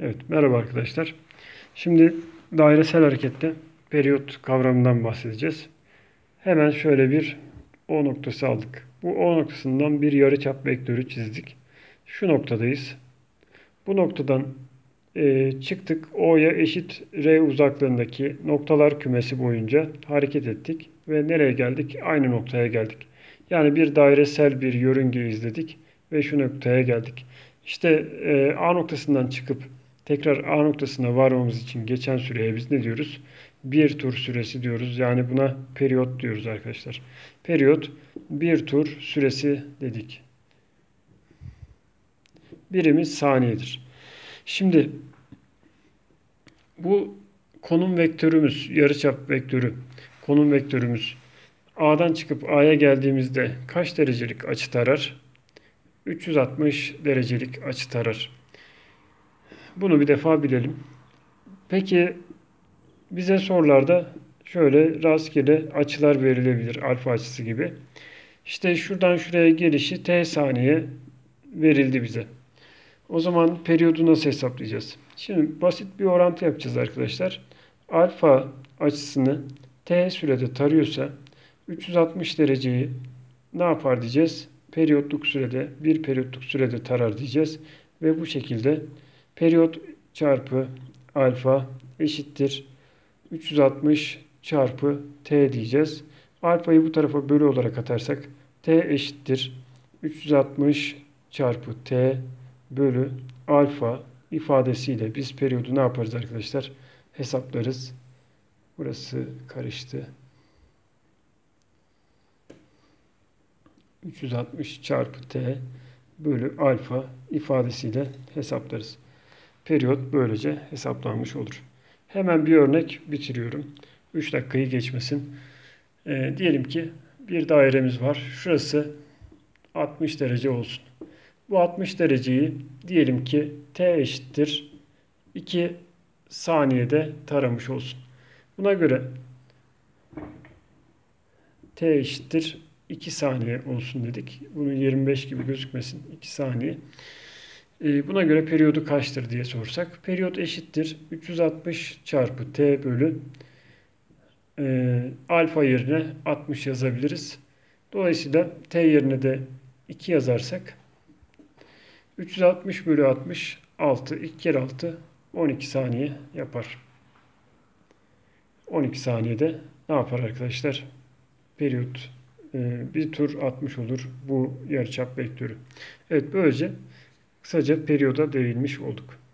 Evet, merhaba arkadaşlar. Şimdi dairesel harekette periyot kavramından bahsedeceğiz. Hemen şöyle bir O noktası aldık. Bu O noktasından bir yarıçap vektörü çizdik. Şu noktadayız. Bu noktadan e, çıktık. O'ya eşit R uzaklığındaki noktalar kümesi boyunca hareket ettik. Ve nereye geldik? Aynı noktaya geldik. Yani bir dairesel bir yörünge izledik ve şu noktaya geldik. İşte e, A noktasından çıkıp tekrar A noktasına varmamız için geçen süreye biz ne diyoruz? Bir tur süresi diyoruz. Yani buna periyot diyoruz arkadaşlar. Periyot bir tur süresi dedik. Birimiz saniyedir. Şimdi bu konum vektörümüz, yarıçap vektörü, konum vektörümüz A'dan çıkıp A'ya geldiğimizde kaç derecelik açı tarar? 360 derecelik açı tarar. Bunu bir defa bilelim. Peki bize sorularda şöyle rastgele açılar verilebilir. Alfa açısı gibi. İşte şuradan şuraya gelişi t saniye verildi bize. O zaman periyodu nasıl hesaplayacağız? Şimdi basit bir orantı yapacağız arkadaşlar. Alfa açısını t sürede tarıyorsa 360 dereceyi ne yapar diyeceğiz? Periyotluk sürede, bir periyotluk sürede tarar diyeceğiz. Ve bu şekilde periyot çarpı alfa eşittir 360 çarpı t diyeceğiz. Alfayı bu tarafa bölü olarak atarsak t eşittir 360 çarpı t bölü alfa ifadesiyle biz periyodu ne yaparız arkadaşlar? Hesaplarız. Burası karıştı. 360 çarpı t bölü alfa ifadesiyle hesaplarız. Periyot böylece hesaplanmış olur. Hemen bir örnek bitiriyorum. 3 dakikayı geçmesin. E, diyelim ki bir dairemiz var. Şurası 60 derece olsun. Bu 60 dereceyi diyelim ki t eşittir 2 saniyede taramış olsun. Buna göre t eşittir 2 saniye olsun dedik. Bunun 25 gibi gözükmesin. 2 saniye. E, buna göre periyodu kaçtır diye sorsak. Periyot eşittir. 360 çarpı t bölü e, alfa yerine 60 yazabiliriz. Dolayısıyla t yerine de 2 yazarsak 360 bölü 60 6. 2 kere 6 12 saniye yapar. 12 saniyede ne yapar arkadaşlar? Periyot e, bir tur atmış olur bu yarıçap vektörü. Evet böylece kısaca periyoda değinmiş olduk.